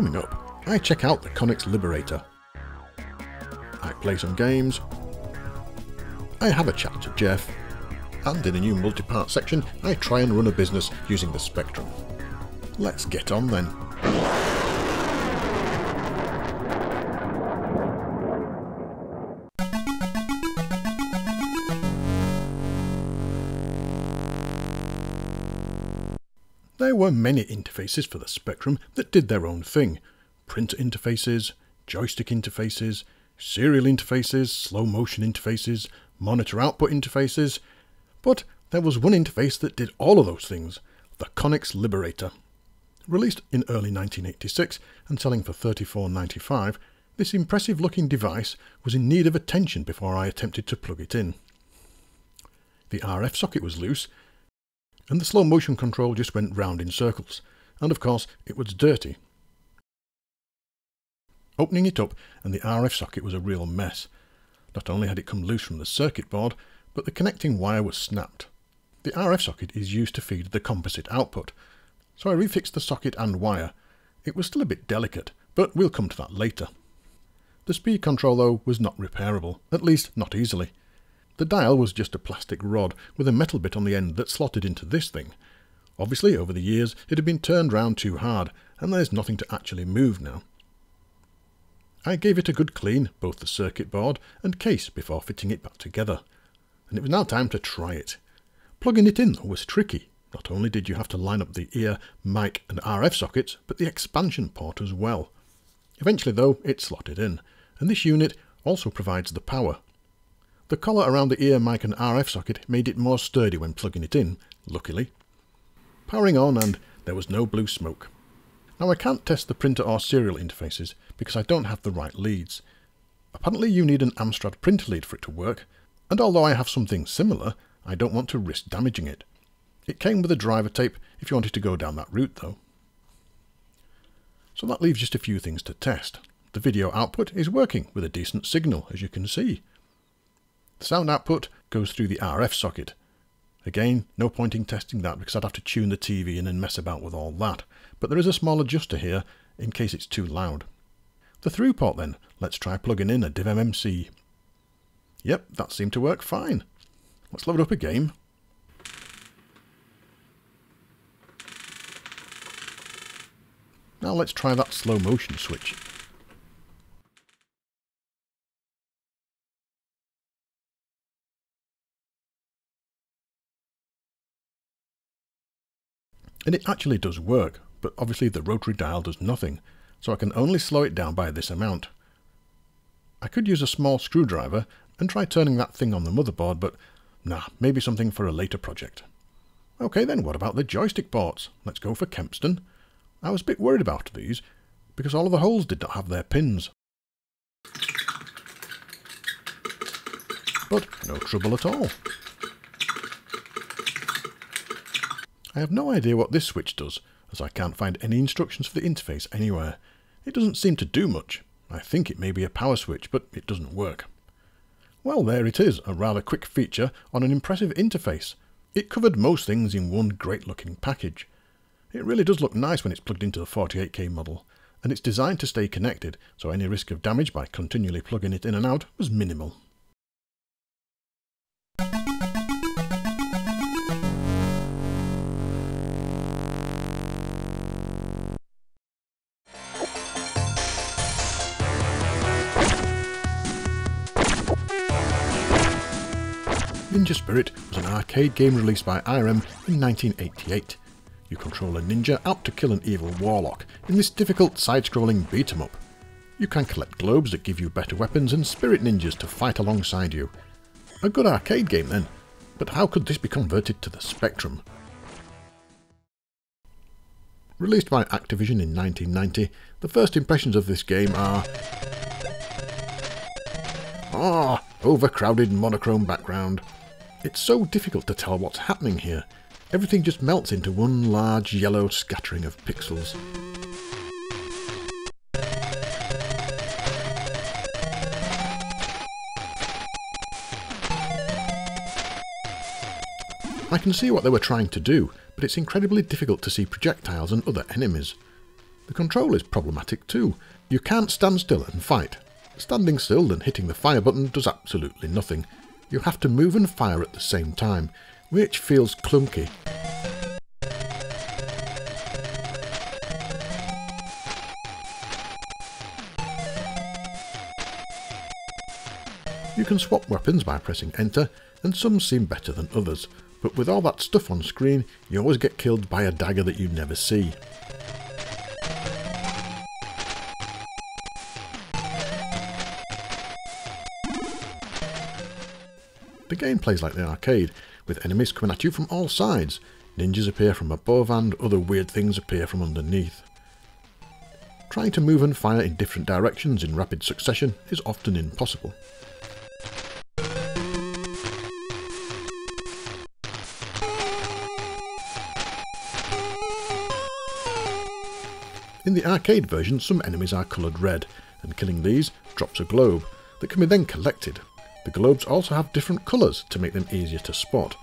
Coming up, I check out the Konix Liberator. I play some games. I have a chat to Geoff. And in a new multi-part section, I try and run a business using the Spectrum. Let's get on then. Were many interfaces for the Spectrum that did their own thing. Printer interfaces, joystick interfaces, serial interfaces, slow motion interfaces, monitor output interfaces. But there was one interface that did all of those things, the Konix Liberator. Released in early 1986 and selling for $34.95, this impressive looking device was in need of attention before I attempted to plug it in. The RF socket was loose, and the slow motion control just went round in circles, and of course it was dirty. Opening it up and the RF socket was a real mess. Not only had it come loose from the circuit board, but the connecting wire was snapped. The RF socket is used to feed the composite output, so I refixed the socket and wire. It was still a bit delicate, but we'll come to that later. The speed control though was not repairable, at least not easily. The dial was just a plastic rod with a metal bit on the end that slotted into this thing. Obviously, over the years, it had been turned round too hard, and there's nothing to actually move now. I gave it a good clean, both the circuit board and case, before fitting it back together. And it was now time to try it. Plugging it in, though, was tricky. Not only did you have to line up the ear, mic and RF sockets, but the expansion port as well. Eventually, though, it slotted in, and this unit also provides the power, the collar around the ear mic and RF socket made it more sturdy when plugging it in, luckily. Powering on and there was no blue smoke. Now I can't test the printer or serial interfaces because I don't have the right leads. Apparently you need an Amstrad printer lead for it to work, and although I have something similar, I don't want to risk damaging it. It came with a driver tape if you wanted to go down that route though. So that leaves just a few things to test. The video output is working with a decent signal as you can see. The sound output goes through the RF socket. Again, no point in testing that because I'd have to tune the TV in and mess about with all that, but there is a small adjuster here in case it's too loud. The through port then, let's try plugging in a DivMMC. Yep, that seemed to work fine. Let's load up a game. Now let's try that slow motion switch. And it actually does work, but obviously the rotary dial does nothing, so I can only slow it down by this amount. I could use a small screwdriver and try turning that thing on the motherboard, but nah, maybe something for a later project. Okay then, what about the joystick ports? Let's go for Kempston. I was a bit worried about these, because all of the holes did not have their pins. But no trouble at all. I have no idea what this switch does, as I can't find any instructions for the interface anywhere. It doesn't seem to do much. I think it may be a power switch, but it doesn't work. Well, there it is, a rather quick feature on an impressive interface. It covered most things in one great looking package. It really does look nice when it's plugged into the 48K model, and it's designed to stay connected, so any risk of damage by continually plugging it in and out was minimal. Ninja Spirit was an arcade game released by Irem in 1988. You control a ninja out to kill an evil warlock in this difficult side-scrolling beat-em-up. You can collect globes that give you better weapons and spirit ninjas to fight alongside you. A good arcade game then, but how could this be converted to the Spectrum? Released by Activision in 1990, the first impressions of this game are... Ah, overcrowded monochrome background, it's so difficult to tell what's happening here. Everything just melts into one large yellow scattering of pixels. I can see what they were trying to do, but it's incredibly difficult to see projectiles and other enemies. The control is problematic too. You can't stand still and fight. Standing still and hitting the fire button does absolutely nothing. You have to move and fire at the same time, which feels clunky. You can swap weapons by pressing enter, and some seem better than others, but with all that stuff on screen, you always get killed by a dagger that you never see. Game plays like the arcade, with enemies coming at you from all sides. Ninjas appear from above and other weird things appear from underneath. Trying to move and fire in different directions in rapid succession is often impossible. In the arcade version, some enemies are coloured red, and killing these drops a globe that can be then collected. The globes also have different colours to make them easier to spot.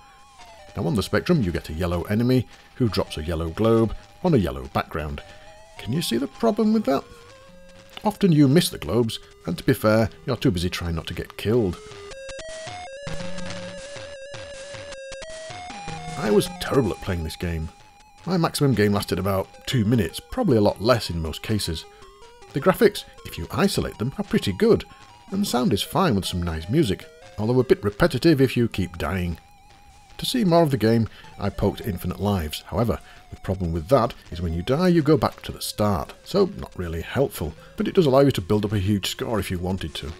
Now on the spectrum you get a yellow enemy who drops a yellow globe on a yellow background. Can you see the problem with that? Often you miss the globes, and to be fair, you're too busy trying not to get killed. I was terrible at playing this game. My maximum game lasted about 2 minutes, probably a lot less in most cases. The graphics, if you isolate them, are pretty good, and the sound is fine with some nice music, although a bit repetitive if you keep dying. To see more of the game, I poked Infinite Lives. However, the problem with that is when you die you go back to the start, so not really helpful, but it does allow you to build up a huge score if you wanted to.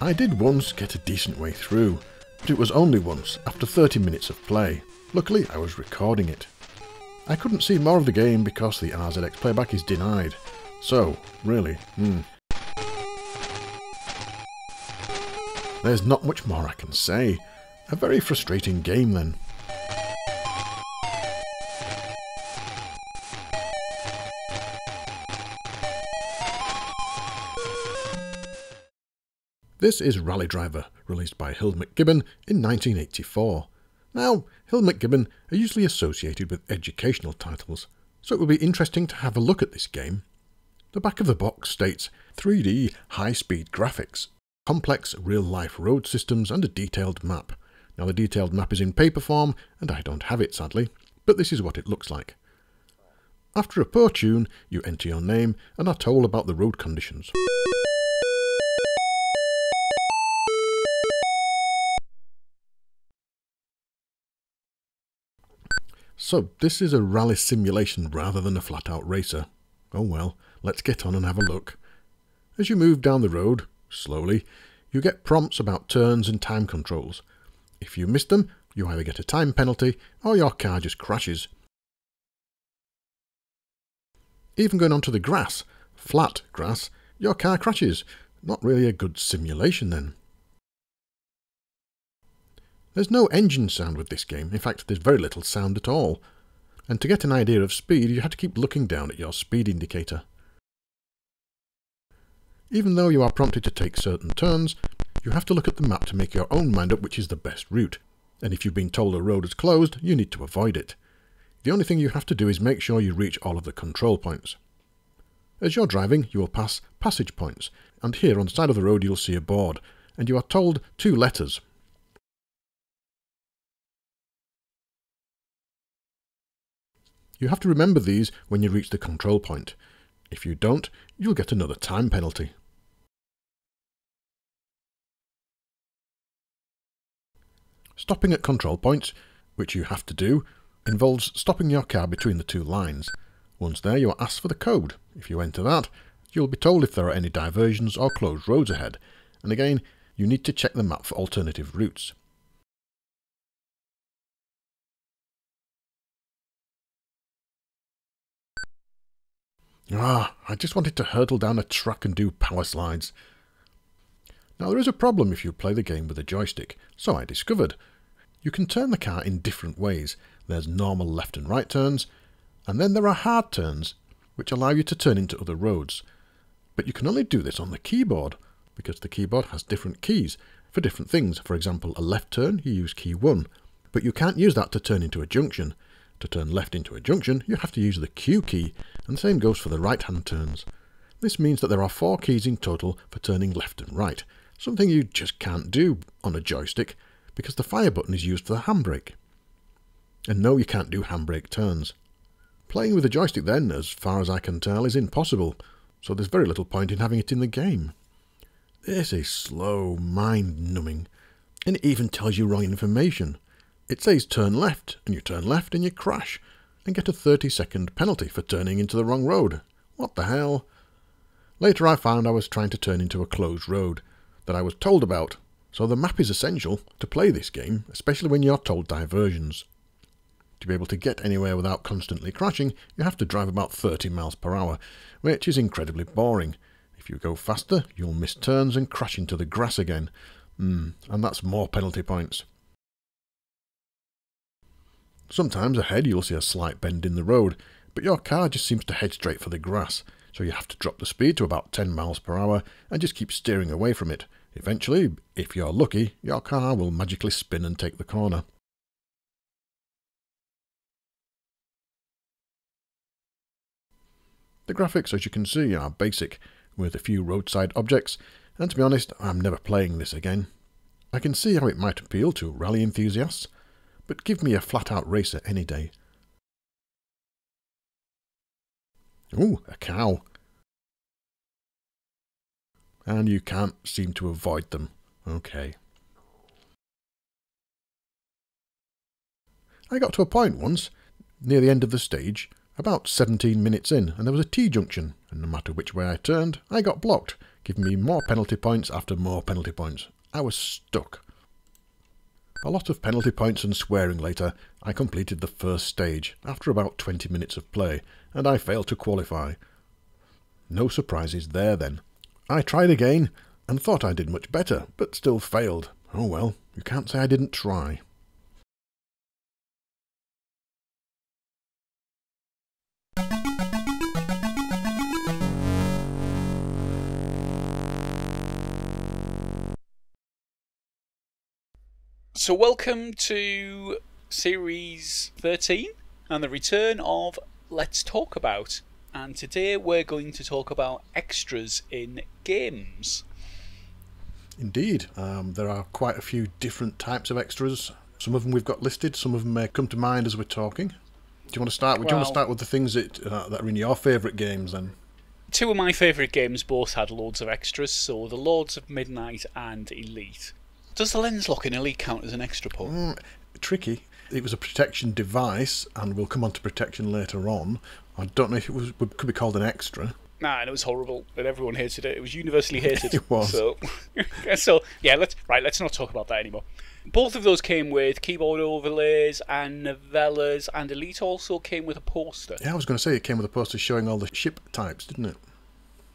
I did once get a decent way through, but it was only once, after 30 minutes of play. Luckily, I was recording it. I couldn't see more of the game because the RZX playback is denied. So, really, hmm. There's not much more I can say. A very frustrating game then. This is Rally Driver, released by Hill MacGibbon in 1984. Now, Hill MacGibbon are usually associated with educational titles, so it will be interesting to have a look at this game. The back of the box states 3D high-speed graphics, complex real-life road systems and a detailed map. Now the detailed map is in paper form, and I don't have it sadly, but this is what it looks like. After a poor tune, you enter your name and are told about the road conditions. So this is a rally simulation rather than a flat-out racer. Oh well, let's get on and have a look. As you move down the road, slowly, you get prompts about turns and time controls. If you miss them, you either get a time penalty or your car just crashes. Even going onto the grass, flat grass, your car crashes. Not really a good simulation then. There's no engine sound with this game, in fact there's very little sound at all. And to get an idea of speed you have to keep looking down at your speed indicator. Even though you are prompted to take certain turns, you have to look at the map to make your own mind up which is the best route, and if you've been told a road is closed, you need to avoid it. The only thing you have to do is make sure you reach all of the control points. As you're driving, you will pass passage points, and here on the side of the road you'll see a board, and you are told two letters, You have to remember these when you reach the control point. If you don't, you'll get another time penalty. Stopping at control points, which you have to do, involves stopping your car between the two lines. Once there, you are asked for the code. If you enter that, you'll be told if there are any diversions or closed roads ahead, and again, you need to check the map for alternative routes. Ah, I just wanted to hurtle down a track and do power slides. Now there is a problem if you play the game with a joystick, so I discovered. You can turn the car in different ways. There's normal left and right turns, and then there are hard turns, which allow you to turn into other roads. But you can only do this on the keyboard, because the keyboard has different keys for different things. For example, a left turn, you use key 1, But you can't use that to turn into a junction. To turn left into a junction, you have to use the Q key, and the same goes for the right-hand turns. This means that there are four keys in total for turning left and right, something you just can't do on a joystick because the fire button is used for the handbrake. And no, you can't do handbrake turns. Playing with the joystick then, as far as I can tell, is impossible, so there's very little point in having it in the game. This is slow, mind-numbing, and it even tells you wrong information. It says turn left, and you turn left and you crash, and get a 30 second penalty for turning into the wrong road. What the hell? Later I found I was trying to turn into a closed road that I was told about, so the map is essential to play this game, especially when you're told diversions. To be able to get anywhere without constantly crashing, you have to drive about 30 miles per hour, which is incredibly boring. If you go faster, you'll miss turns and crash into the grass again. Mm, and that's more penalty points. Sometimes ahead you'll see a slight bend in the road, but your car just seems to head straight for the grass, so you have to drop the speed to about 10 miles per hour and just keep steering away from it. Eventually, if you're lucky, your car will magically spin and take the corner. The graphics, as you can see, are basic, with a few roadside objects, and to be honest, I'm never playing this again. I can see how it might appeal to rally enthusiasts, but give me a flat-out racer any day. Ooh, a cow. And you can't seem to avoid them. Okay. I got to a point once, near the end of the stage, about 17 minutes in, and there was a T-junction, and no matter which way I turned, I got blocked, giving me more penalty points after more penalty points. I was stuck. A lot of penalty points and swearing later, I completed the first stage, after about 20 minutes of play, and I failed to qualify. No surprises there then. I tried again, and thought I did much better, but still failed. Oh well, you can't say I didn't try. So, welcome to series 13 and the return of Let's Talk About. And today we're going to talk about extras in games. Indeed, um, there are quite a few different types of extras. Some of them we've got listed, some of them may come to mind as we're talking. Do you want to start? Well, do you want to start with the things that uh, that are in your favourite games then? Two of my favourite games both had loads of extras, so the Lords of Midnight and Elite. Does the lens lock in Elite count as an extra port? Mm, tricky. It was a protection device, and we'll come on to protection later on. I don't know if it was could be called an extra. Nah, and it was horrible, and everyone hated it. It was universally hated. it was. So, so yeah, let's right. Let's not talk about that anymore. Both of those came with keyboard overlays and novellas, and Elite also came with a poster. Yeah, I was going to say it came with a poster showing all the ship types, didn't it?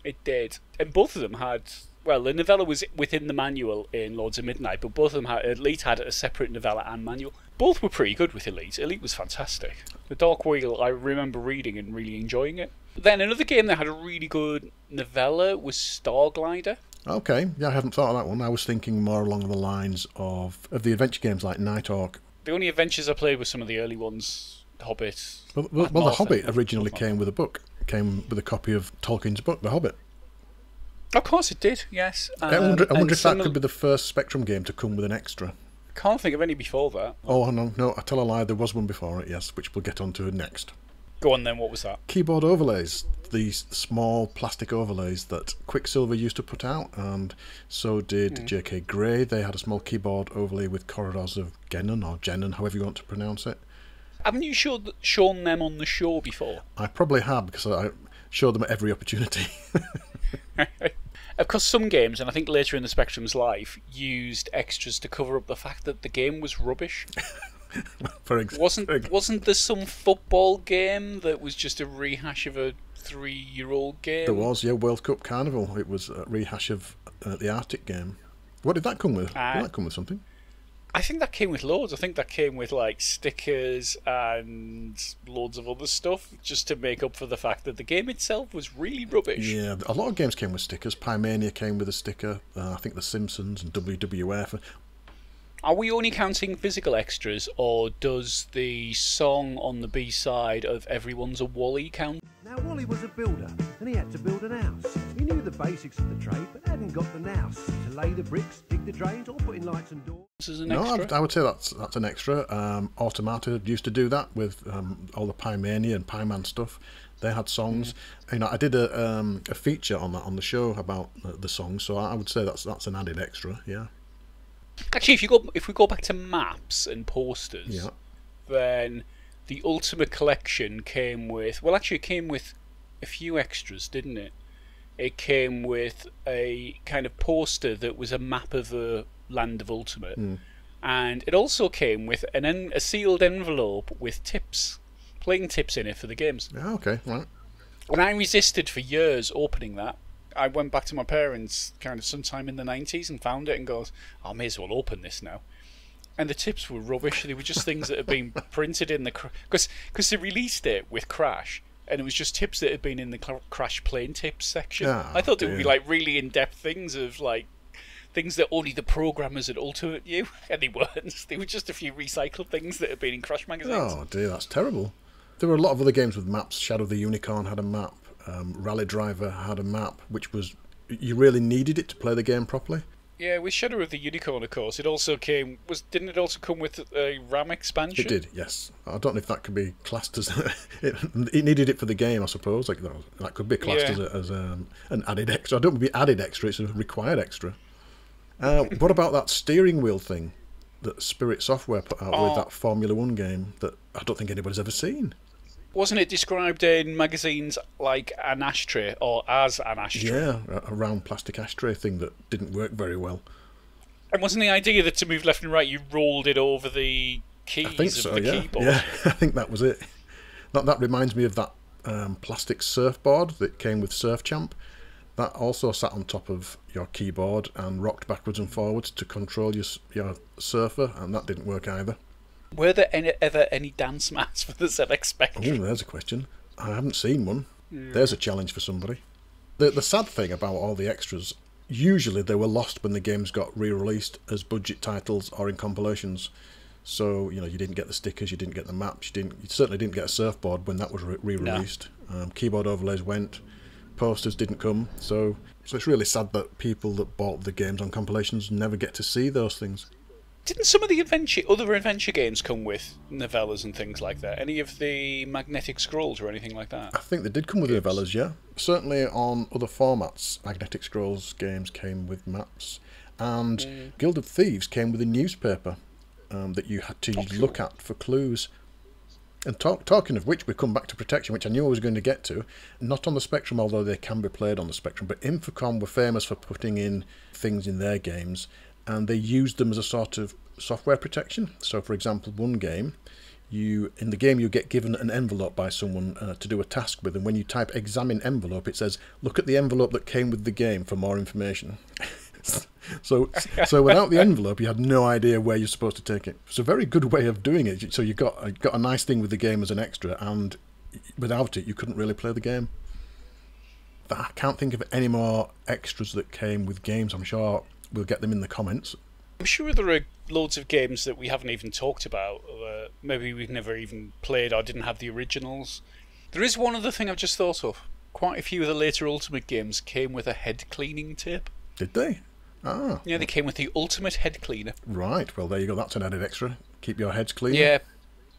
It did, and both of them had well, the novella was within the manual in Lords of Midnight, but both of them had Elite had a separate novella and manual. Both were pretty good with Elite. Elite was fantastic. The Dark Wheel, I remember reading and really enjoying it. Then another game that had a really good novella was Starglider. Okay, yeah, I hadn't thought of that one. I was thinking more along the lines of of the adventure games like Nighthawk. The only adventures I played were some of the early ones, Hobbit. Well, well, well The Hobbit originally came with a book. Came with a copy of Tolkien's book, The Hobbit. Of course it did, yes. Um, I wonder, I wonder if that could be the first Spectrum game to come with an extra. Can't think of any before that. Oh, no, no, I tell a lie, there was one before it, yes, which we'll get onto next. Go on then, what was that? Keyboard overlays. These small plastic overlays that Quicksilva used to put out, and so did mm. J.K. Greye. They had a small keyboard overlay with Corridors of Genon, or Genon, however you want to pronounce it. Haven't you showed, shown them on the show before? I probably have, because I show them at every opportunity. of course, some games, and I think later in the Spectrum's life, used extras to cover up the fact that the game was rubbish. for example, wasn't wasn't there some football game that was just a rehash of a three-year-old game? There was, yeah, World Cup Carnival. It was a rehash of uh, the Artic game. What did that come with? Uh, did that come with something? I think that came with loads. I think that came with like stickers and loads of other stuff just to make up for the fact that the game itself was really rubbish. Yeah, a lot of games came with stickers. Pimania came with a sticker. Uh, I think The Simpsons and WWF. Are we only counting physical extras, or does the song on the B side of Everyone's a Wally count? Now, Wally was a builder, and he had to build an house. He knew the basics of the trade, but hadn't got the nous to lay the bricks, dig the drains, or put in lights and doors. As an No, I extra? would, I would say that's that's an extra. Um, Automata used to do that with um, all the Pimania and Piman stuff. They had songs. You know, I did a um, a feature on that on the show about the, the songs, so I would say that's that's an added extra. Yeah, Actually, if you go, if we go back to maps and posters, yeah. then the Ultimate Collection came with. Well, actually, it came with a few extras, didn't it? It came with a kind of poster that was a map of the land of Ultimate, hmm. and it also came with an en- a sealed envelope with tips, playing tips in it for the games. Yeah, okay, right. And I resisted for years opening that. I went back to my parents kind of sometime in the 90s and found it and goes, I may as well open this now. And the tips were rubbish. They were just things that had been printed in the. Because because they released it with Crash, and it was just tips that had been in the Crash plane tips section. Ah, I thought it would be like really in depth things of like. Things that only the programmers at Ultimate knew, and they weren't. They were just a few recycled things that had been in Crash magazines. Oh dear, that's terrible. There were a lot of other games with maps. Shadow of the Unicorn had a map. Um, Rally Driver had a map, which was you really needed it to play the game properly. Yeah, with Shadow of the Unicorn, of course, it also came. Was didn't it also come with a RAM expansion? It did, yes. I don't know if that could be classed as it, it needed it for the game. I suppose like that, that could be classed Yeah. as, a, as um, an added extra. I don't be added extra; it's a required extra. Uh, what about that steering wheel thing that Spirit Software put out Oh. with that Formula One game that I don't think anybody's ever seen? Wasn't it described in magazines like an ashtray or as an ashtray? Yeah, a, round plastic ashtray thing that didn't work very well. And wasn't the idea that to move left and right, you rolled it over the keys I think of so. the Yeah, keyboard? yeah. I think that was it. That that reminds me of that um, plastic surfboard that came with Surf Champ. That also sat on top of your keyboard and rocked backwards and forwards to control your your surfer, and that didn't work either. Were there any, ever any dance mats for the ZX Oh, Spectrum? there's a question. I haven't seen one. There's a challenge for somebody. The the sad thing about all the extras, usually they were lost when the games got re-released as budget titles or in compilations. So you know you didn't get the stickers, you didn't get the maps, you didn't. You certainly didn't get a surfboard when that was re- re-released. Um, keyboard overlays went, posters didn't come. So so it's really sad that people that bought the games on compilations never get to see those things. Didn't some of the adventure, other adventure games come with novellas and things like that? Any of the magnetic scrolls or anything like that? I think they did come with novellas, yeah. Certainly on other formats, Magnetic Scrolls games came with maps, and Guild of Thieves came with a newspaper um, that you had to Oh, cool. look at for clues. And talk, talking of which, we come back to protection, which I knew I was going to get to. Not on the Spectrum, although they can be played on the Spectrum, but Infocom were famous for putting in things in their games, and they used them as a sort of software protection. So, for example, one game, you in the game you get given an envelope by someone uh, to do a task with, and when you type "examine envelope," it says, "Look at the envelope that came with the game for more information." so, so without the envelope, you had no idea where you're supposed to take it. It's a very good way of doing it. So you got got a nice thing with the game as an extra, and without it, you couldn't really play the game. I can't think of any more extras that came with games. I'm sure we'll get them in the comments. I'm sure there are loads of games that we haven't even talked about. Uh, maybe we've never even played or didn't have the originals. There is one other thing I've just thought of. Quite a few of the later Ultimate games came with a head cleaning tip. Did they? Ah, Yeah, they came with the Ultimate Head Cleaner. right. Well, there you go. That's an added extra. Keep your heads clean. Yeah.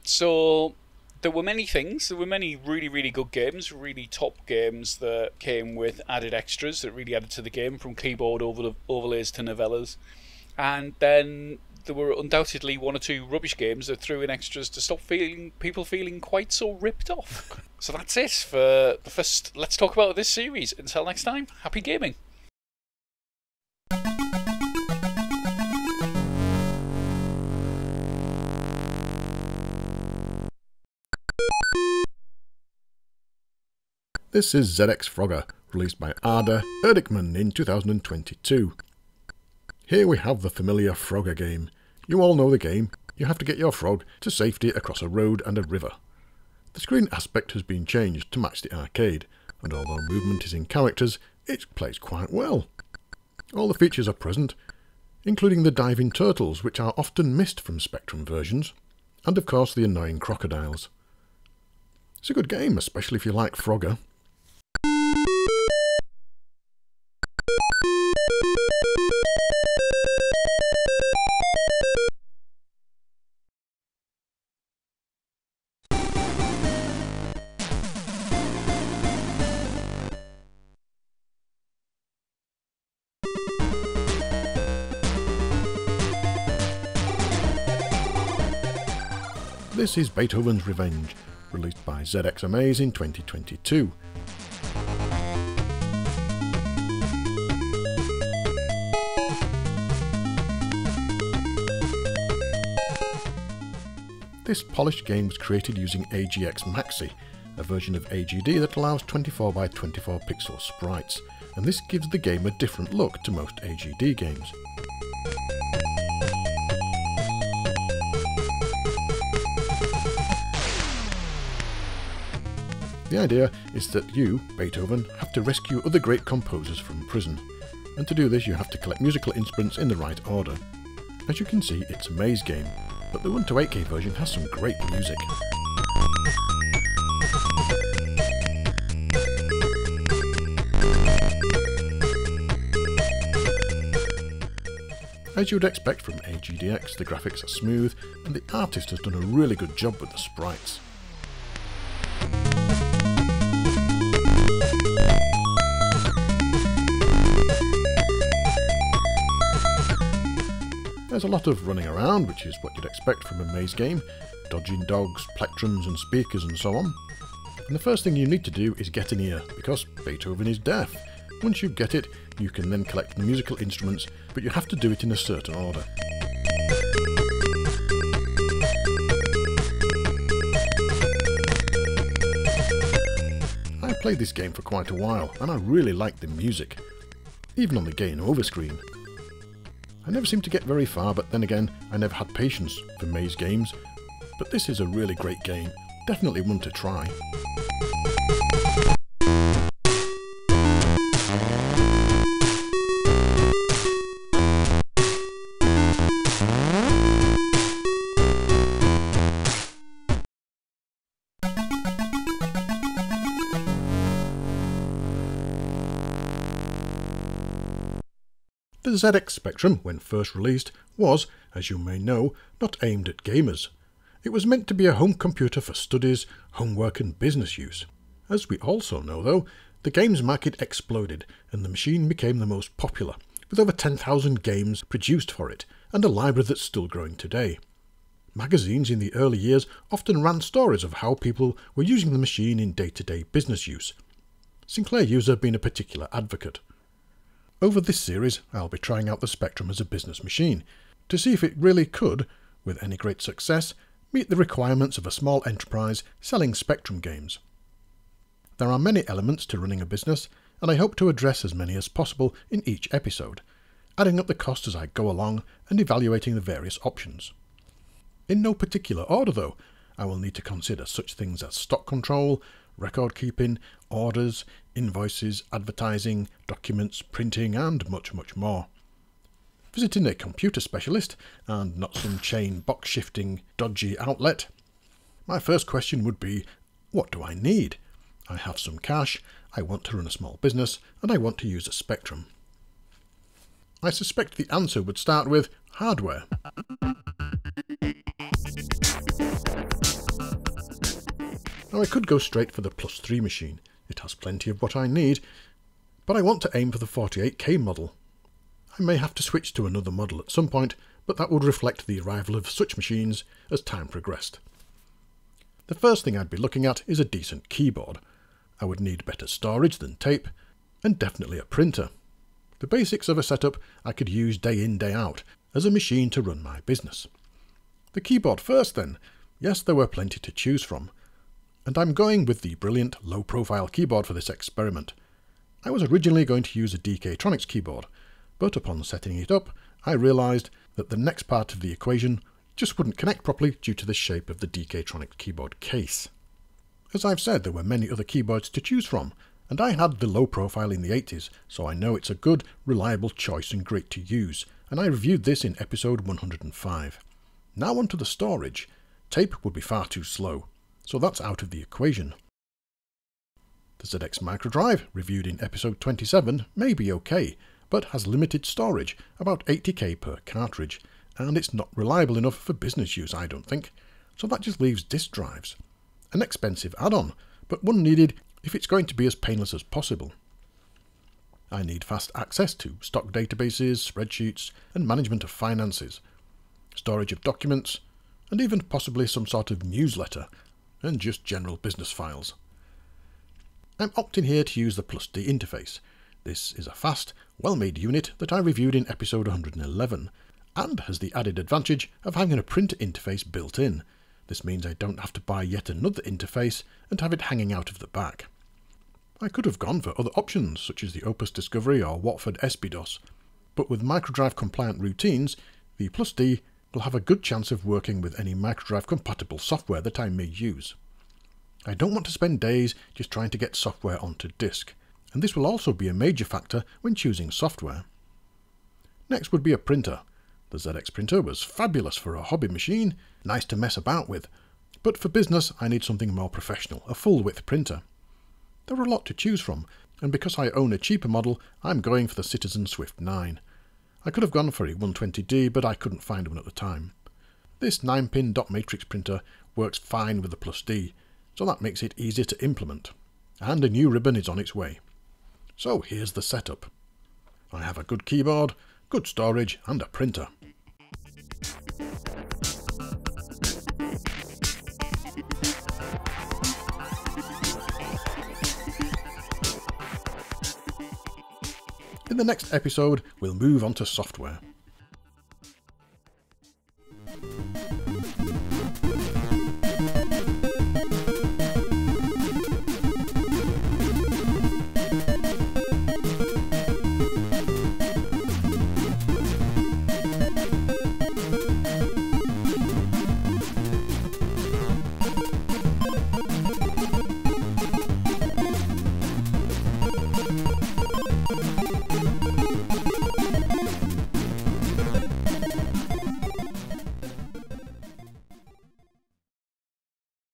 So there were many things. There were many really, really good games, really top games that came with added extras that really added to the game, from keyboard over overlays to novellas. And then there were undoubtedly one or two rubbish games that threw in extras to stop feeling people feeling quite so ripped off. so that's it for the first. Let's talk about this series. Until next time, happy gaming. This is ZX Frogger, released by Arda Erdikmen in 2022. Here we have the familiar Frogger game. You all know the game. You have to get your frog to safety across a road and a river. The screen aspect has been changed to match the arcade, and although movement is in characters, it plays quite well. All the features are present. including the diving turtles, which are often missed from Spectrum versions, and of course the annoying crocodiles. It's a good game, especially if you like Frogger. This is Beethoven's Revenge, released by ZX Amaze in 2022. This polished game was created using AGX Maxi, a version of AGD that allows 24 by 24 pixel sprites, and this gives the game a different look to most AGD games. The idea is that you, Beethoven, have to rescue other great composers from prison. And to do this you have to collect musical instruments in the right order. As you can see, it's a maze game, but the 1 to 8K version has some great music. As you would expect from AGDX, the graphics are smooth, and the artist has done a really good job with the sprites. There's a lot of running around, which is what you'd expect from a maze game, dodging dogs, plectrums and speakers and so on. And the first thing you need to do is get an ear, because Beethoven is deaf. Once you get it, you can then collect the musical instruments, but you have to do it in a certain order. I played this game for quite a while, and I really liked the music, even on the game over screen. I never seem to get very far, but then again, I never had patience for maze games. But this is a really great game, definitely one to try. The ZX Spectrum, when first released, was, as you may know, not aimed at gamers. It was meant to be a home computer for studies, homework and business use. As we also know though, the games market exploded and the machine became the most popular, with over 10,000 games produced for it, and a library that's still growing today. Magazines in the early years often ran stories of how people were using the machine in day-to-day business use. Sinclair User being a particular advocate. Over this series, I'll be trying out the Spectrum as a business machine, to see if it really could, with any great success, meet the requirements of a small enterprise selling Spectrum games. There are many elements to running a business, and I hope to address as many as possible in each episode, adding up the cost as I go along and evaluating the various options. In no particular order though, I will need to consider such things as stock control, record keeping, orders, invoices, advertising, documents, printing, and much, much more. Visiting a computer specialist, and not some chain box shifting, dodgy outlet. My first question would be what do I need? I have some cash, I want to run a small business, and I want to use a Spectrum. I suspect the answer would start with hardware. Now I could go straight for the plus 3 machine, it has plenty of what I need, but I want to aim for the 48K model. I may have to switch to another model at some point, but that would reflect the arrival of such machines as time progressed. The first thing I'd be looking at is a decent keyboard. I would need better storage than tape, and definitely a printer. The basics of a setup I could use day in day out as a machine to run my business. The keyboard first then. Yes, there were plenty to choose from, and I'm going with the brilliant low-profile keyboard for this experiment. I was originally going to use a DK-Tronics keyboard, but upon setting it up, I realised that the next part of the equation just wouldn't connect properly due to the shape of the DK-Tronics keyboard case. As I've said, there were many other keyboards to choose from, and I had the low profile in the 80s, so I know it's a good, reliable choice and great to use, and I reviewed this in episode 105. Now onto the storage. Tape would be far too slow, so that's out of the equation. The ZX Microdrive, reviewed in episode 27, may be okay, but has limited storage, about 80k per cartridge, and it's not reliable enough for business use, I don't think, so that just leaves disk drives. An expensive add-on, but one needed if it's going to be as painless as possible. I need fast access to stock databases, spreadsheets, and management of finances, storage of documents, and even possibly some sort of newsletter, and just general business files. I'm opting here to use the Plus D interface. This is a fast, well-made unit that I reviewed in episode 111, and has the added advantage of having a printer interface built in. This means I don't have to buy yet another interface and have it hanging out of the back. I could have gone for other options, such as the Opus Discovery or Watford SPDOS, but with microdrive compliant routines, the Plus D will have a good chance of working with any microdrive compatible software that I may use. I don't want to spend days just trying to get software onto disk, and this will also be a major factor when choosing software. Next would be a printer. The ZX printer was fabulous for a hobby machine, nice to mess about with, but for business I need something more professional, a full width printer. There are a lot to choose from, and because I own a cheaper model, I'm going for the Citizen Swift 9. I could have gone for a 120D, but I couldn't find one at the time. This 9-pin dot matrix printer works fine with the Plus D, so that makes it easier to implement. And a new ribbon is on its way. So here's the setup. I have a good keyboard, good storage and a printer. The next episode, we'll move on to software.